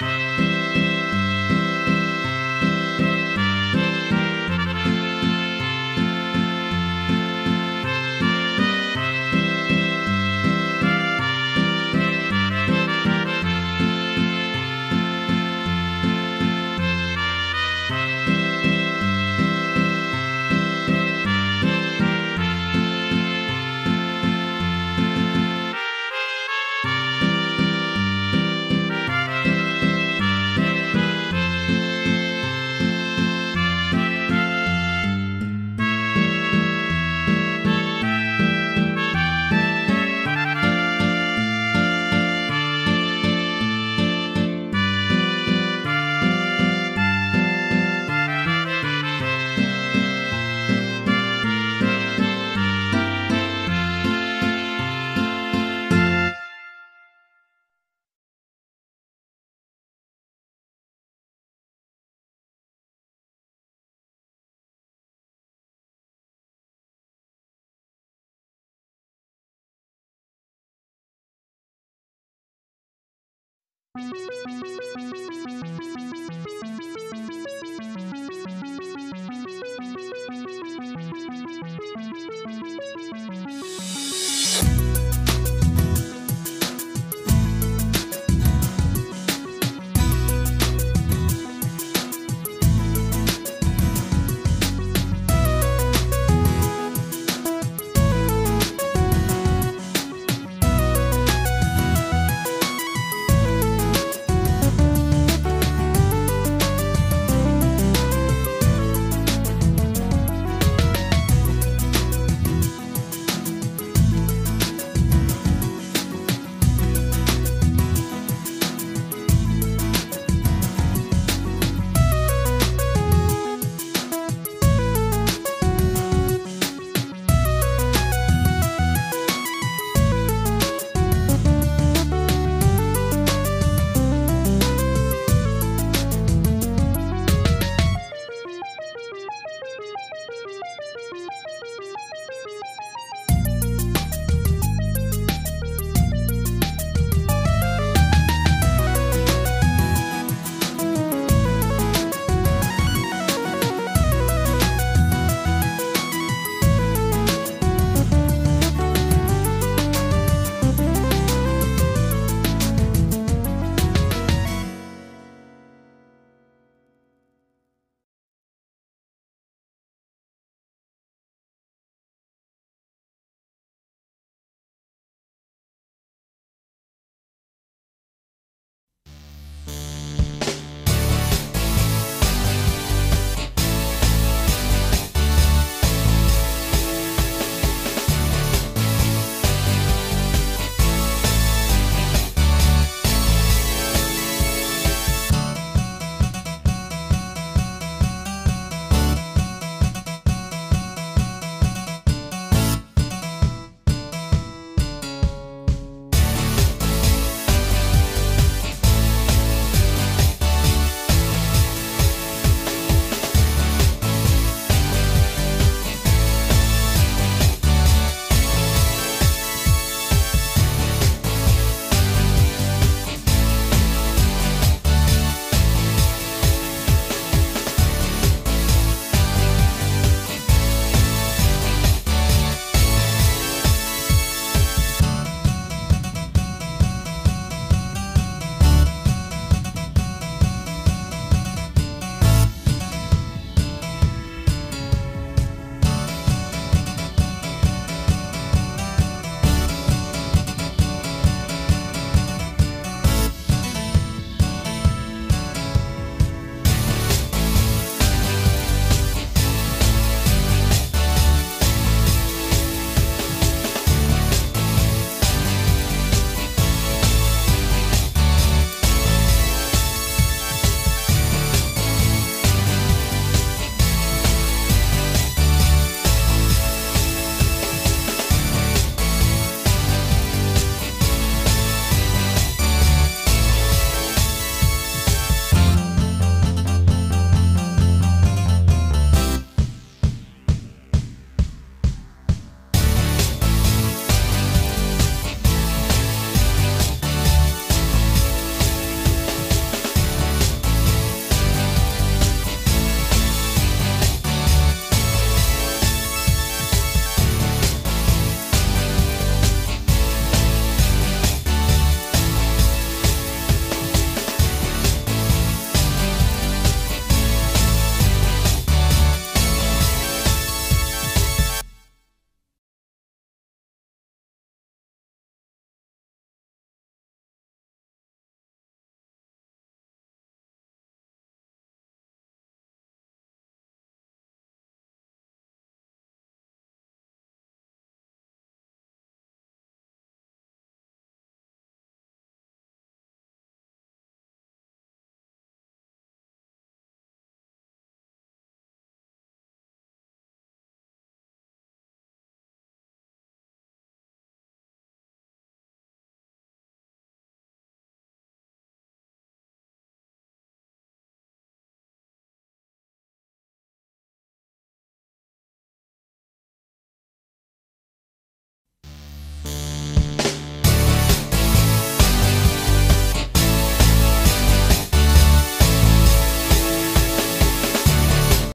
Música Thank you.